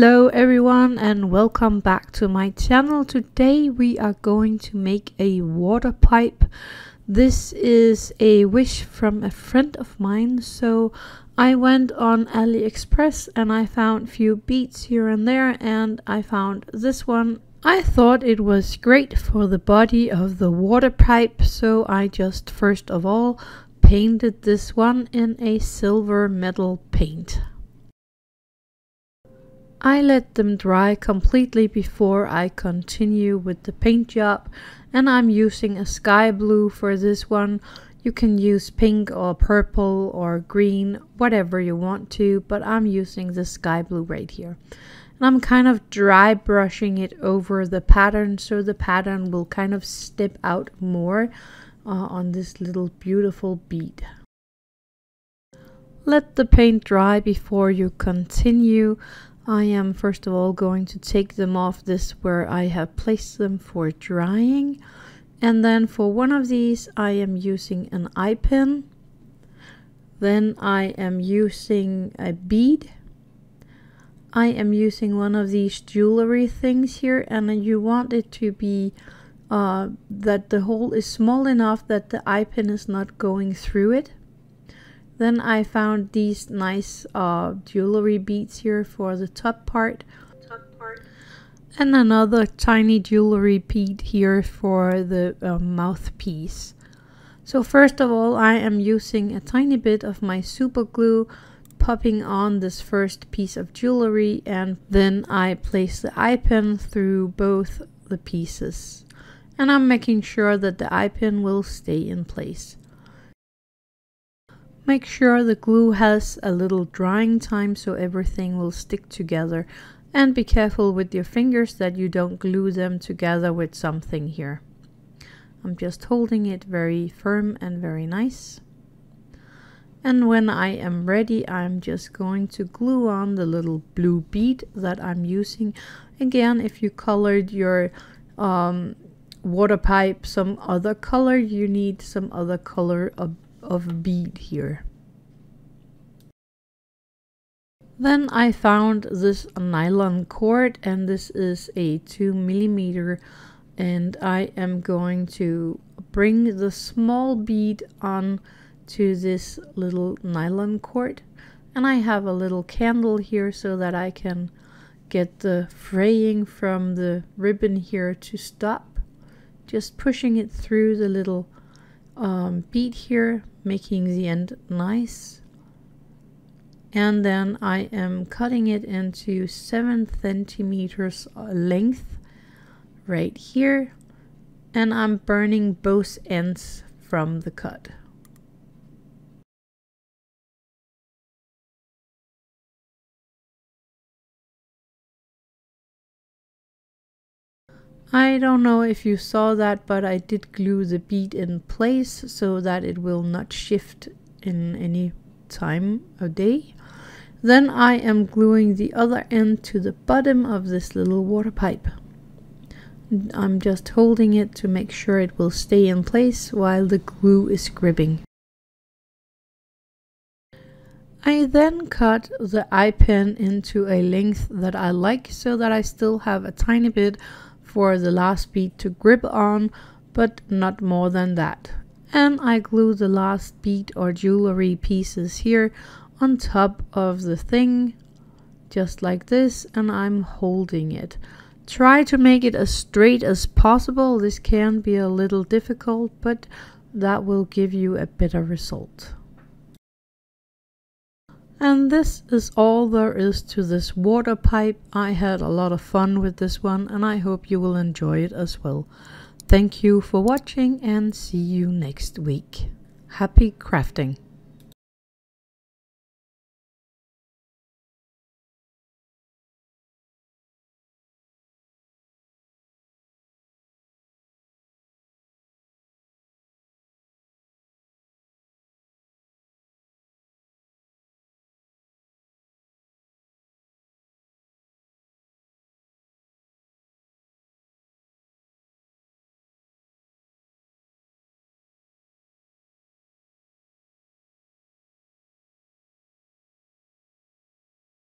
Hello everyone and welcome back to my channel. Today we are going to make a water pipe. This is a wish from a friend of mine so I went on AliExpress and I found few beads here and there and I found this one. I thought it was great for the body of the water pipe so I just first of all painted this one in a silver metal paint. I let them dry completely before I continue with the paint job and I'm using a sky blue for this one. You can use pink or purple or green, whatever you want to, but I'm using the sky blue right here. And I'm kind of dry brushing it over the pattern so the pattern will kind of step out more uh, on this little beautiful bead. Let the paint dry before you continue. I am first of all going to take them off this where I have placed them for drying. And then for one of these I am using an eye pin then I am using a bead. I am using one of these jewelry things here and you want it to be uh, that the hole is small enough that the eye pin is not going through it then I found these nice uh, jewelry beads here for the top part. top part. And another tiny jewelry bead here for the uh, mouthpiece. So first of all, I am using a tiny bit of my super glue popping on this first piece of jewelry and then I place the eye pin through both the pieces. And I'm making sure that the eye pin will stay in place. Make sure the glue has a little drying time so everything will stick together and be careful with your fingers that you don't glue them together with something here. I'm just holding it very firm and very nice. And when I am ready, I'm just going to glue on the little blue bead that I'm using. Again, if you colored your um, water pipe some other color, you need some other color of of bead here. Then I found this nylon cord and this is a 2 millimeter and I am going to bring the small bead on to this little nylon cord and I have a little candle here so that I can get the fraying from the ribbon here to stop just pushing it through the little um, bead here making the end nice and then I am cutting it into 7 centimeters length right here and I'm burning both ends from the cut. I don't know if you saw that, but I did glue the bead in place so that it will not shift in any time of day. Then I am gluing the other end to the bottom of this little water pipe. I'm just holding it to make sure it will stay in place while the glue is gripping. I then cut the eye pin into a length that I like so that I still have a tiny bit for the last bead to grip on, but not more than that. And I glue the last bead or jewelry pieces here on top of the thing, just like this, and I'm holding it. Try to make it as straight as possible. This can be a little difficult, but that will give you a better result. And this is all there is to this water pipe. I had a lot of fun with this one and I hope you will enjoy it as well. Thank you for watching and see you next week. Happy crafting!